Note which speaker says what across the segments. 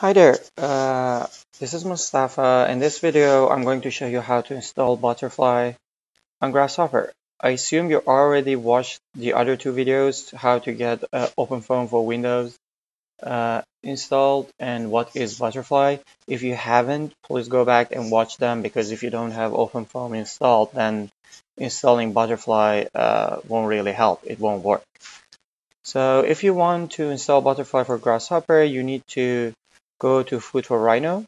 Speaker 1: Hi there, uh, this is Mostapha. In this video, I'm going to show you how to install Butterfly on Grasshopper. I assume you already watched the other two videos, how to get uh, OpenFOAM for Windows uh, installed and what is Butterfly. If you haven't, please go back and watch them because if you don't have OpenFOAM installed, then installing Butterfly uh, won't really help. It won't work. So if you want to install Butterfly for Grasshopper, you need to go to for Rhino,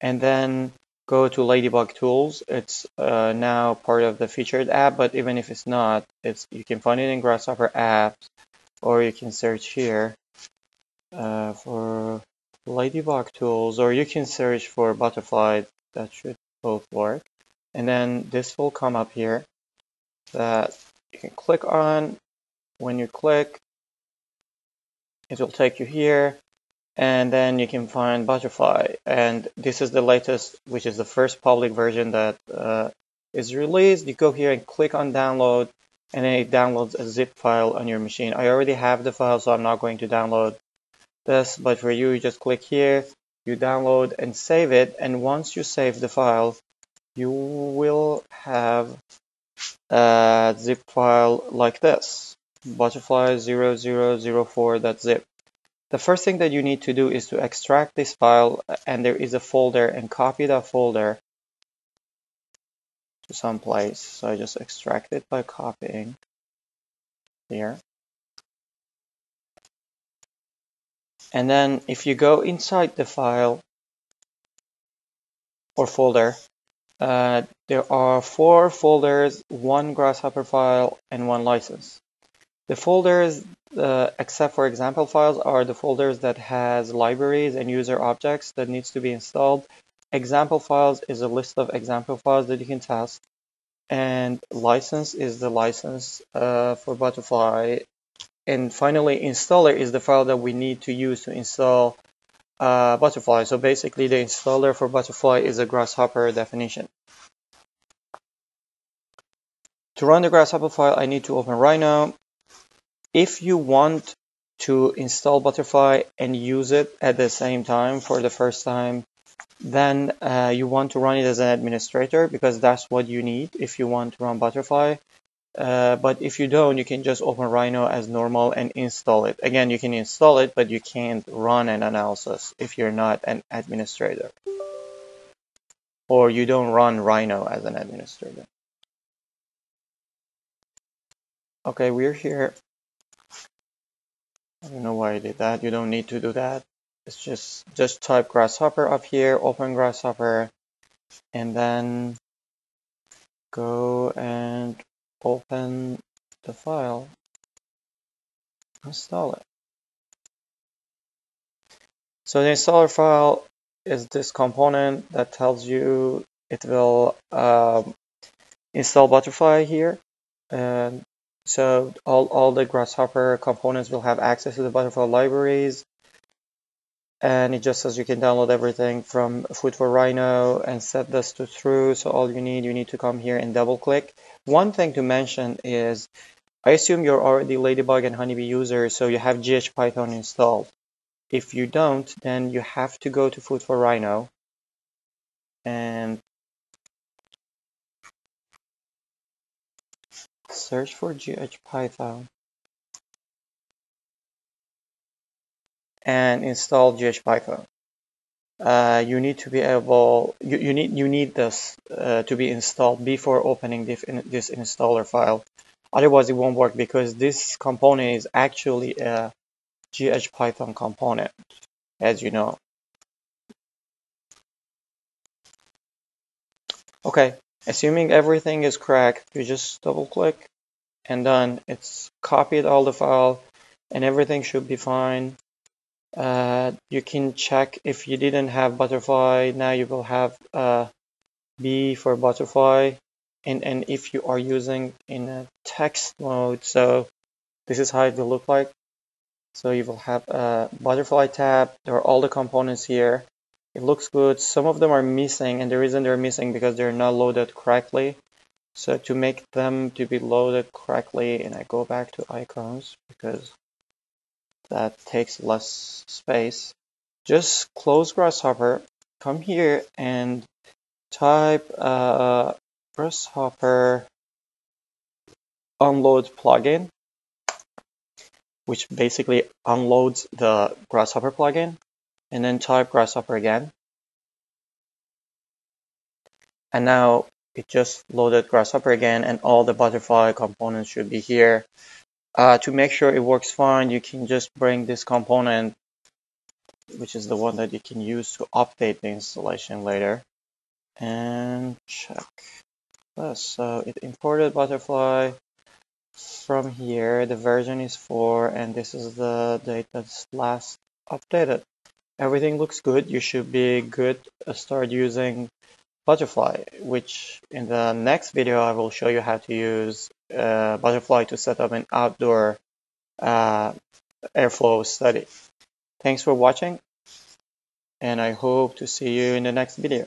Speaker 1: and then go to Ladybug Tools. It's uh, now part of the featured app, but even if it's not, it's you can find it in Grasshopper apps, or you can search here uh, for Ladybug Tools, or you can search for Butterfly. That should both work. And then this will come up here that you can click on. When you click, it will take you here and then you can find Butterfly. And this is the latest, which is the first public version that uh, is released. You go here and click on download, and then it downloads a zip file on your machine. I already have the file, so I'm not going to download this, but for you, you just click here, you download and save it, and once you save the file, you will have a zip file like this, butterfly0004.zip. The first thing that you need to do is to extract this file and there is a folder and copy that folder to some place. So I just extract it by copying here. And then if you go inside the file or folder, uh, there are four folders, one Grasshopper file, and one license. The folders uh, except for example files are the folders that has libraries and user objects that needs to be installed. Example files is a list of example files that you can test. And license is the license uh, for Butterfly. And finally, installer is the file that we need to use to install uh, Butterfly. So basically, the installer for Butterfly is a Grasshopper definition. To run the Grasshopper file, I need to open Rhino if you want to install Butterfly and use it at the same time for the first time, then uh, you want to run it as an administrator because that's what you need if you want to run Butterfly. Uh, but if you don't, you can just open Rhino as normal and install it. Again, you can install it, but you can't run an analysis if you're not an administrator. Or you don't run Rhino as an administrator. Okay, we're here I don't know why I did that. You don't need to do that. It's just, just type grasshopper up here, open grasshopper, and then go and open the file, install it. So the installer file is this component that tells you it will um, install Butterfly here. And so all, all the Grasshopper components will have access to the Butterfly libraries. And it just says you can download everything from Food for Rhino and set this to true. So all you need, you need to come here and double click. One thing to mention is, I assume you're already Ladybug and Honeybee user, so you have GHPython installed. If you don't, then you have to go to Food for Rhino and search for GHPython and install GHPython. Uh, you need to be able, you, you need you need this uh, to be installed before opening this, this installer file. Otherwise, it won't work because this component is actually a GHPython component, as you know. Okay, assuming everything is correct, you just double click and done. It's copied all the file and everything should be fine. Uh, you can check if you didn't have butterfly, now you will have uh, B for butterfly. And, and if you are using in a text mode, so this is how it will look like. So you will have a butterfly tab. There are all the components here. It looks good. Some of them are missing and the reason they're missing because they're not loaded correctly. So to make them to be loaded correctly, and I go back to icons because that takes less space. just close Grasshopper, come here and type uh, Grasshopper unload plugin, which basically unloads the Grasshopper plugin, and then type Grasshopper again. And now it just loaded Grasshopper again, and all the butterfly components should be here. Uh, to make sure it works fine, you can just bring this component, which is the one that you can use to update the installation later, and check. So it imported butterfly from here. The version is 4, and this is the date that's last updated. Everything looks good. You should be good to start using Butterfly, which in the next video I will show you how to use uh, Butterfly to set up an outdoor uh, airflow study. Thanks for watching and I hope to see you in the next video.